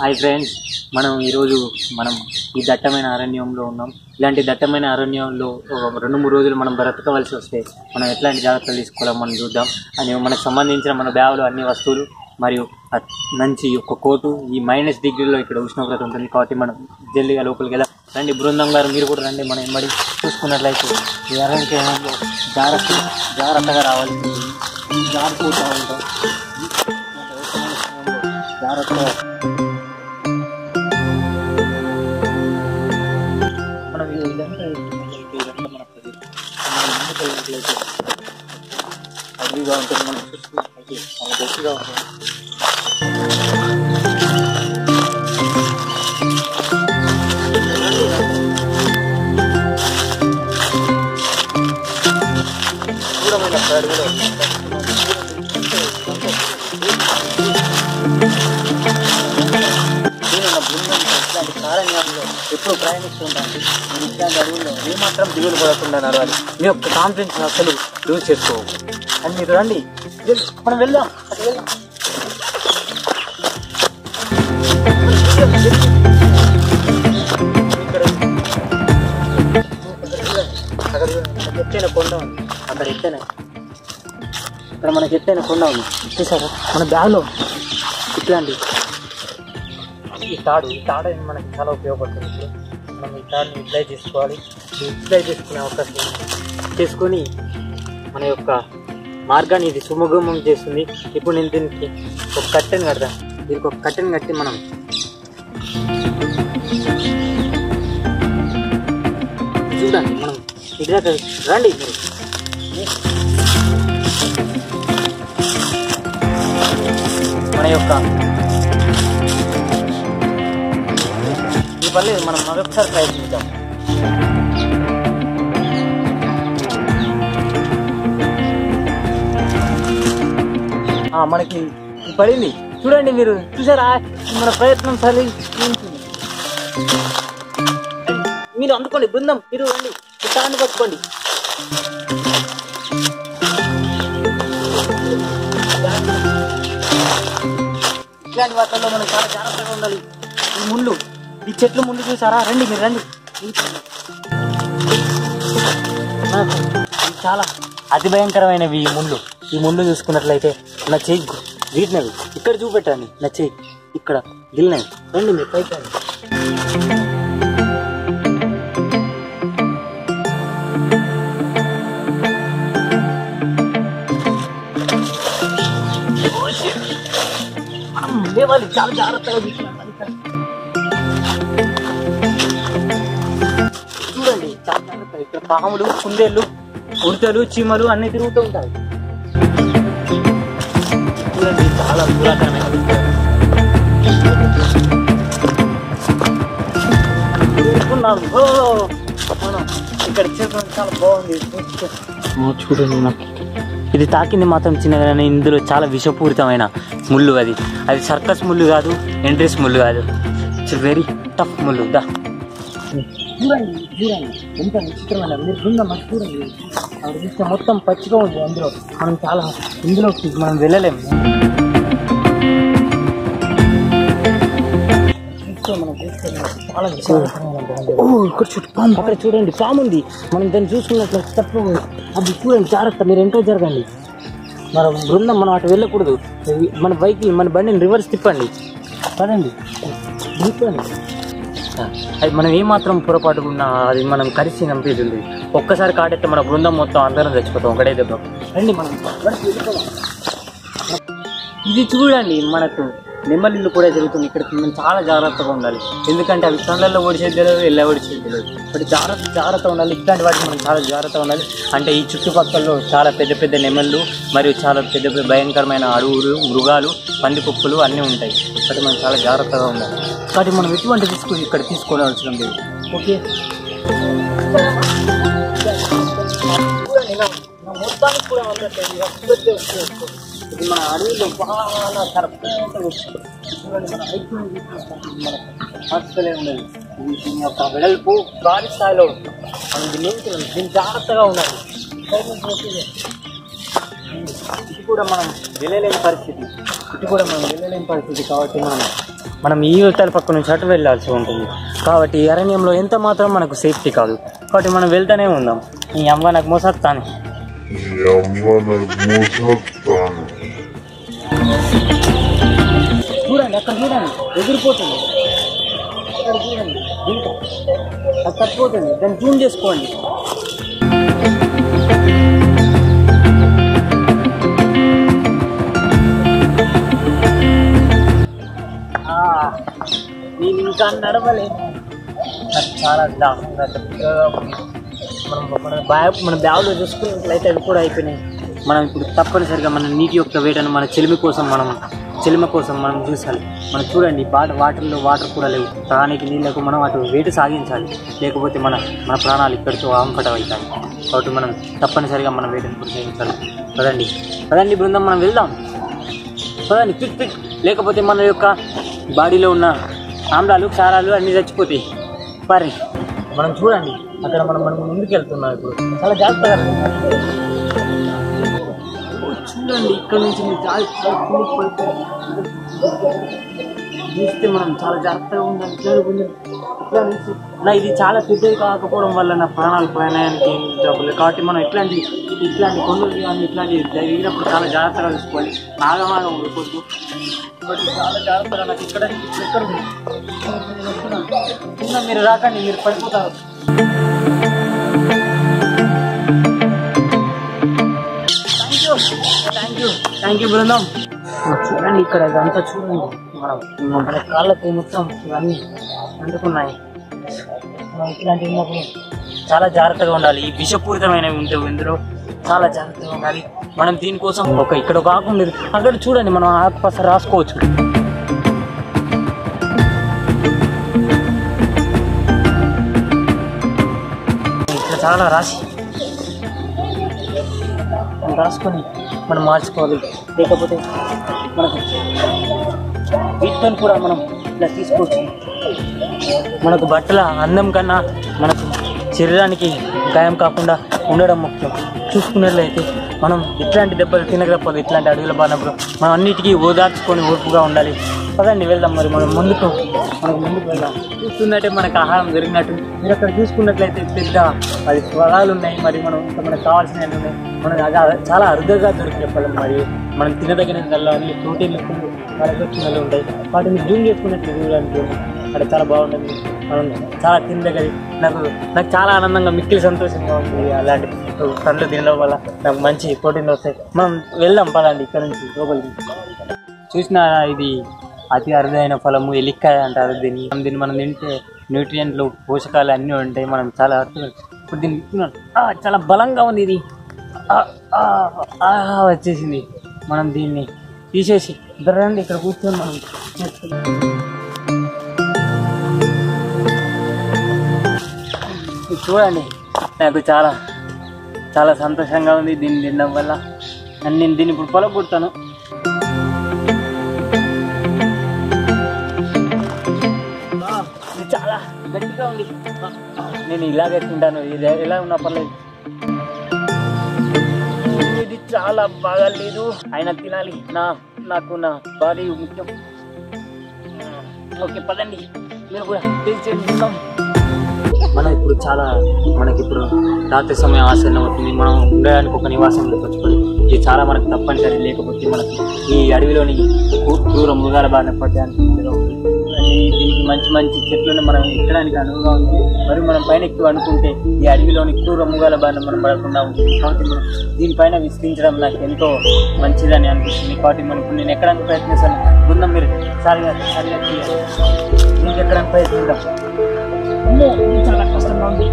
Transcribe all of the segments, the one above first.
Hi friends మనం ఈరోజు మనం ఈ దట్టమైన అరణ్యంలో ఉన్నాం. ఇలాంటి దట్టమైన అరణ్యంలో ఒక రెండు మూడు రోజులు మనం బ్రతకవలసి వస్తే మనం ఎట్లాంటి జాగ్రత్తలు తీసుకోవాలో మనం చూద్దాం. అని మనకు సంబంధించిన మన బ్యాగులు అన్ని వస్తువులు మరియు మంచి ఒక కోటు ఈ మైనస్ డిగ్రీలో ఇక్కడ ఉష్ణోగ్రత ఉంటుంది కాబట్టి మనం జల్దిగా లోపలికి వెళ్ళాం రండి బృందం గారు మీరు కూడా రండి మనం ఎంబడి. చూసుకున్నట్లయితే ఈ అరణ్యంలో జాగ్రత్త జాగ్రత్తగా రావాలి. జాగ్రత్త జాగ్రత్తగా మనం ముందుకు వెళ్ళినట్లయితే అడవిగా ఉంటుంది మనం చూసుకున్నట్లయితే చాలా గట్టిగా ఉంటుంది దూరమైన అడవిలో నేను నా బృందం ఇట్లాంటి కారణ్యాల్లో ఎప్పుడు ప్రయాణిస్తుంటాను నేను ఇట్లాంటి అడవుల్లో ఏమాత్రం దిగులు పడకుండా నడవాలి. మీ యొక్క కాన్ఫిడెన్స్ అసలు లూజ్ చేసుకోవు అని మీరు రండి. మనం వెళ్దాం. అక్కడ అక్కడ ఎత్తైన కొండ ఉంది. అక్కడ ఎత్తైన ఇక్కడ మనకి ఎత్తైన కొండ ఉంది. చూసారా? మన బ్యాగ్లో ఇట్లాంటి ఈ తాడు ఈ తాడు అనేది మనకి చాలా ఉపయోగపడుతుంది ఇప్పుడు. మనం ఈ తాడుని యూటిలైజ్ చేసుకోవాలి. యూటిలైజ్ చేసుకునే అవకాశం చేసుకొని మన యొక్క మార్గాన్ని ఇది సుమగమం చేస్తుంది. ఇప్పుడు నేను దీనికి ఒక కట్టెను కడతా దీనికి ఒక కట్టెను కట్టి మనం చూడండి మనం ఇటు రండి మీరు. మన యొక్క పర్లేదు మనం మరొకసారి ప్రయత్నిద్దాం మనకి పడింది. చూడండి మీరు చూసారా? మన ప్రయత్నం సరి మీరు అందుకోండి బృందం మీరు రండి. చిత్తాన్ని పట్టుకోండి. ఇట్లాంటి వాటిల్లో మనం చాలా జాగ్రత్తగా ఉండాలి. ఈ ముళ్ళు. ఈ చెట్లు ముందు చూసారా? రండి మీరు రండి. చాలా అతి భయంకరమైనవి ఈ ముళ్ళు ఈ ముళ్ళు చూసుకున్నట్లయితే నా చెయ్యి వీటినవి. ఇక్కడ చూపెట్టాను నా చెయ్యి ఇక్కడ గిల్లినవి రండి మీరు పైకి రండి. చాలా జాగ్రత్తగా తీసుకెళ్ళాలి ఇక్కడ. పాములు కుందేళ్ళు ఉడతలు చీమలు అన్ని తిరుగుతూ ఉంటాయి. చూడండి చాలా పురాతనమైన మనం ఇక్కడ చాలా బాగుంది. చూడండి నాకు ఇది తాకింది మాత్రం చిన్నగానే ఇందులో చాలా విషపూరితమైన ముళ్ళు అది. అది సర్కస్ ముళ్ళు కాదు ఎంట్రీస్ ముళ్ళు కాదు. ఇట్స్ వెరీ టఫ్ ముళ్ళు. దా. చూడండి చూడండి. ఎంత విచిత్రమైన మీరు బృందం చూడండి. అక్కడ చూస్తే మొత్తం పచ్చిగా ఉంది అందులో. మనం చాలా ఇందులోకి మనం వెళ్ళలేము అక్కడ చూడండి పాము ఉంది. మనం దాన్ని చూసుకున్నట్లు తప్పు అది చూడండి జాగ్రత్త మీరు ఎంతో జరగండి. మన బృందం మనం అటు వెళ్ళకూడదు. మన బైక్ మన బండిని రివర్స్ తిప్పండి. పదండి. తిప్పండి అది మనం ఏమాత్రం పొరపాటు ఉన్నా అది మనం కలిసి నంపేది ఒక్కసారి కాటెత్తే మన బృందం మొత్తం అందరం చచ్చిపోతాం. ఒకటే దెబ్బ. రండి మనం. ఇది చూడండి మనకు. నెమ్మలిల్లు కూడా జరుగుతుంది. ఇక్కడ మనం చాలా జాగ్రత్తగా ఉండాలి. ఎందుకంటే అవి తొండల్లో ఓడిచేది తెలియదు ఎలా ఓడిచేది తెలియదు. బట్ జాగ్రత్త జాగ్రత్త ఉండాలి. ఇట్లాంటి వాటికి మనం చాలా జాగ్రత్తగా ఉండాలి. అంటే ఈ చుట్టుపక్కల చాలా పెద్ద పెద్ద నెమళ్ళు మరియు చాలా పెద్ద పెద్ద భయంకరమైన అడవులు మృగాలు పందికొక్కులు అన్నీ ఉంటాయి. కాబట్టి మనం చాలా జాగ్రత్తగా ఉండాలి. కాబట్టి మనం ఎటువంటి రిస్క్ ఇక్కడ తీసుకోవాల్సిన లేదు ఓకే. మొత్తానికి కూడా మన అడవిలో బాగా కరెక్ట్గా పెద్దగా ఉండదు దీని యొక్క వెడల్పు భారీ స్థాయిలో ఉంటుంది మనం దీన్ని దీన్ని జాగ్రత్తగా ఉండాలి ఇది కూడా మనం వెళ్ళలేని పరిస్థితి ఇది కూడా మనం వెళ్ళలేని పరిస్థితి కాబట్టి మనం మనం ఈ యువతల పక్క నుంచి అటు వెళ్ళాల్సి ఉంటుంది కాబట్టి అరణ్యంలో ఎంత మాత్రం మనకు సేఫ్టీ కాదు కాబట్టి మనం వెళ్తూనే ఉందాం ఈ అమ్మ నాకు మోసత్తాను చూడండి అక్కడ చూడండి ఎగిరిపోతుంది. అక్కడ చూడండి జింక అది తప్పిపోతుంది. దాన్ని జూమ్ చేసుకోండి. నేను ఇంకా నడవలేను చాలా దాహంగా తప్పిగా మనం మన బ్యాగ్ మన బ్యాగ్లో చూసుకున్నట్లయితే అవి కూడా అయిపోయినాయి. మనం ఇప్పుడు తప్పనిసరిగా మన నీటి యొక్క వేటను మన చెలిమి కోసం మనం చెలిమ కోసం మనం చూసాలి. మనం చూడండి బాట వాటర్లో వాటర్ కూడా లేవు. ప్రాణికి నీళ్ళకు మనం అటు వేటు సాగించాలి. లేకపోతే మన మన ప్రాణాలు ఇక్కడితో ఆంకటం అవుతాయి కాబట్టి మనం తప్పనిసరిగా మనం వేటను కొనసాగించాలి పదండి. పదండి బృందం మనం వెళ్దాం. పదండి పిక్ పిక్ లేకపోతే మన యొక్క బాడీలో ఉన్న ఆమ్లాలు క్షారాలు అన్నీ చచ్చిపోతాయి. పరి మనం చూడండి అక్కడ మనం మనం ముందుకు వెళ్తున్నాం ఇప్పుడు. చాలా జాగ్రత్తగా చూడండి ఇక్కడ నుంచి మీరు చూస్తే మనం చాలా జాగ్రత్తగా ఉండాలి ఇట్లా ఇట్లా నుంచి. నా ఇది చాలా పెద్దది కాకపోవడం వల్ల నా ప్రాణాలు ప్రయాణానికి డబ్బులు. కాబట్టి మనం ఇట్లాంటి ఇట్లాంటి కొండలు కానీ ఇట్లాంటివి జరిగినప్పుడు చాలా జాగ్రత్తగా చూసుకోవాలి. నాగమాగం ఉండకూడదు చాలా జాగ్రత్తగా నాకు ఇక్కడ ఇక్కడ కింద మీరు రాకండి మీరు పడిపోతారు. థ్యాంక్ యూ బృందం చూడండి ఇక్కడ ఇదంతా చూడండి. మనం మన కాళ్ళకి మొత్తం ఇవన్నీ అంటుకున్నాయి. మనం ఇట్లాంటివి ఉన్నప్పుడు చాలా జాగ్రత్తగా ఉండాలి. ఈ విషపూరితమైనవి ఉంటే ఇందులో చాలా జాగ్రత్తగా ఉండాలి. మనం దీనికోసం ఒక ఇక్కడ ఒక ఆకు ఉండేది. అక్కడ చూడండి మనం ఆకుపచ్చ రాసుకోవచ్చు. ఇక్కడ చాలా రాసి. రాసుకొని మనం మార్చుకోవాలి. లేకపోతే మనకు వీటితో కూడా మనం ఇలా తీసుకోవచ్చు. మనకు బట్టల అందం కన్నా మనకు శరీరానికి గాయం కాకుండా ఉండడం ముఖ్యం. చూసుకున్నట్లయితే మనం ఇట్లాంటి దెబ్బలు తినకపోతే ఇట్లాంటి అడుగులు బారినప్పుడు మనం అన్నిటికీ ఓదార్చుకొని ఓర్పుగా ఉండాలి. పదండి వెళ్దాం మరి. మనం ముందుకు మనకు ముందుకు వెళ్దాం. చూస్తున్నట్టే మనకు ఆహారం దొరికినట్టు. మీరు అక్కడ చూసుకున్నట్లయితే పెద్ద అది స్వరాలు ఉన్నాయి. మరి మనం ఇంకా మనకు కావాల్సినవి ఉన్నాయి. మనకు అది చాలా అరుదుగా దొరికే ఫలం మరి మనం తినదగినదల్లా అన్ని ప్రోటీన్లు వరకొచ్చినలు ఉంటాయి. వాటిని జూమ్ చేసుకున్నట్లు చూడడానికి అక్కడ చాలా బాగుంటుంది. మనం చాలా తినదగది నాకు నాకు చాలా ఆనందంగా మిక్కిలి సంతోషంగా ఉంటుంది అలాంటి పండ్లు తినడం వల్ల నాకు మంచి ప్రోటీన్లు వస్తాయి. మనం వెళ్దాం పదండి ఇక్కడ నుంచి లోపలికి. చూసిన ఇది? అతి అరుదైన ఫలము ఎలిక్కాయ అంటారు దీన్ని. మనం దీన్ని మనం తింటే న్యూట్రియంట్లు పోషకాలు అన్నీ ఉంటాయి. మనం చాలా అర్థం ఇప్పుడు దీన్ని తిన్నాను. చాలా బలంగా ఉంది ఇది. ఆ, ఆ, వచ్చేసింది. మనం దీన్ని తీసేసి ఇద్దరు రండి ఇక్కడ కూర్చొని మనం చూడండి నాకు చాలా చాలా సంతోషంగా ఉంది దీన్ని తినడం వల్ల. నేను దీన్ని ఇప్పుడు పొలగొడతాను ఉంది నేను ఇలాగే తింటాను. ఇది ఎలా ఉన్నా పర్లేదు. ఇది చాలా బాగా లేదు అయినా తినాలి. నా నాకు నా బాడీ ముఖ్యం. ఓకే పదండి. మీరు కూడా టేస్ట్ తిందాం. మనం ఇప్పుడు చాలా మనకి ఇప్పుడు రాత్రి సమయం ఆసన్నం అవుతుంది. మనం ఉండడానికి ఒక నివాసం వచ్చుకోవాలి ఇది చాలా మనకు తప్పనిసరి. లేకపోతే మనకి ఈ అడవిలోని క్రూర మృగాల బారిన పడడానికి మంచి మంచి చెట్లను మనం ఎక్కడానికి అనువుగా ఉంది మరి మనం పైన ఎక్కువ అనుకుంటే ఈ అడవిలోని క్రూర మృగాల బారిన మనం పడకుండా ఉంటుంది కాబట్టి మనం దీనిపైన విస్తరించడం నాకు ఎంతో మంచిదని అనిపిస్తుంది కాబట్టి మనకు నేను ఎక్కడానికి ప్రయత్నిస్తాను బృందం మీరు సరిగా సరిగా తీయాలి నీకు ఎక్కడానికి ప్రయత్నిద్దాం చాలా కష్టంగా ఉంది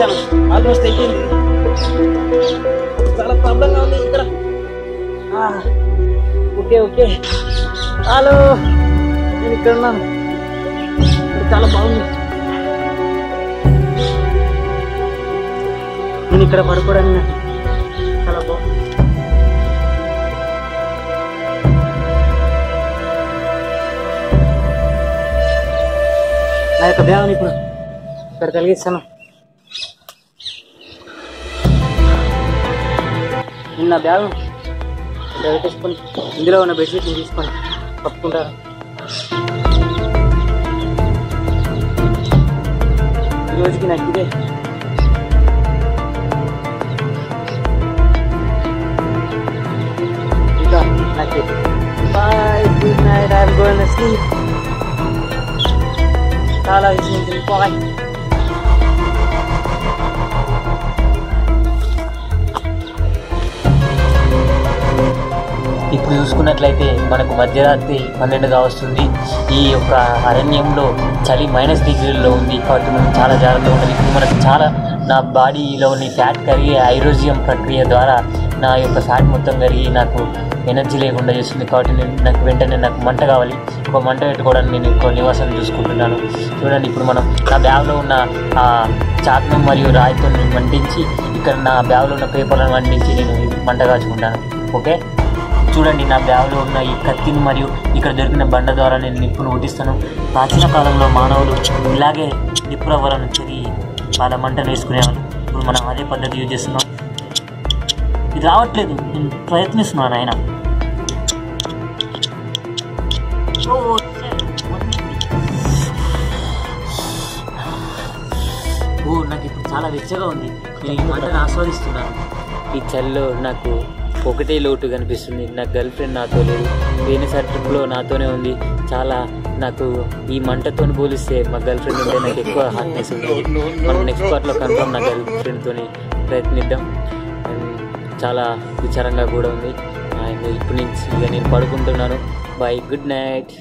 నేను ఎక్కేసాను ఆల్మోస్ట్ అయిపోయింది చాలా ప్రాబ్లంగా ఉంది ఇక్కడ ఆ, ఓకే ఓకే హలో నేను ఇక్కడ ఉన్నాను ఇక్కడ చాలా బాగుంది నేను ఇక్కడ పడుకోవడానికి నాకు చాలా బాగుంది నా యొక్క బ్యాగ్ని ఇప్పుడు ఇక్కడ కలిగిస్తాను నిన్న బ్యాగ్ ఇక్కడ పెట్టేసుకొని ఇందులో ఉన్న బెడ్షీట్ని తీసుకొని కప్పుకుంటారు ఈ రోజుకి నాకు ఇదే ఇంకా నాకు bye good night I'm going sleep చాలా విషయం బాయ్ ఇప్పుడు చూసుకున్నట్లయితే మనకు మధ్యరాత్రి పన్నెండుగా వస్తుంది. ఈ యొక్క అరణ్యంలో చలి మైనస్ డిగ్రీల్లో ఉంది. కాబట్టి మనం చాలా జాగ్రత్తగా ఉండాలి. ఇప్పుడు మనకు చాలా నా బాడీలోని ఫ్యాట్ కరిగి ఐరోజియం ప్రక్రియ ద్వారా నా యొక్క ఫ్యాట్ మొత్తం కరిగి నాకు ఎనర్జీ లేకుండా చేస్తుంది. కాబట్టి నేను నాకు వెంటనే నాకు మంట కావాలి. ఒక మంట పెట్టుకోవడానికి నేను ఇంకో నివాసం చూసుకుంటున్నాను. చూడండి ఇప్పుడు మనం నా బ్యాగ్లో ఉన్న ఆ మరియు రాయితో నేను మంటించి ఇక్కడ నా బ్యాగ్లో ఉన్న పేపర్లను మంటించి నేను మంట కాచుకుంటాను. ఓకే? చూడండి నా బ్యాగ్లో ఉన్న ఈ కత్తిని మరియు ఇక్కడ దొరికిన బండ ద్వారా నేను నిప్పును ఉడిస్తాను. ప్రాచీన కాలంలో మానవులు ఇలాగే నిప్పు రవ్వలను చెరిగి వాళ్ళ మంటను వేసుకునేవాళ్ళు ఇప్పుడు మనం అదే పద్ధతి యూజ్ చేస్తున్నాం. ఇది రావట్లేదు. నేను ప్రయత్నిస్తున్నాను ఆయన ఓ నాకు ఇప్పుడు చాలా వెచ్చగా ఉంది. నేను ఈ మంటను ఆస్వాదిస్తున్నాను. ఈ చలిలో నాకు ఒకటే లోటు కనిపిస్తుంది. నా గర్ల్ ఫ్రెండ్ నాతో లేదు పోయినసారి ట్రిప్లో నాతోనే ఉంది. చాలా నాకు ఈ మంటతో పోలిస్తే మా గర్ల్ ఫ్రెండ్ ఉంటే నాకు ఎక్కువ హార్ట్నెస్ ఉంది మనం నెక్స్ట్ పార్ట్లో కన్ఫర్మ్ నా గర్ల్ ఫ్రెండ్తో ప్రయత్నిద్దాం. చాలా విచారంగా కూడా ఉంది. అండ్ ఇప్పటి నుంచి ఇక నేను పడుకుంటున్నాను. By good night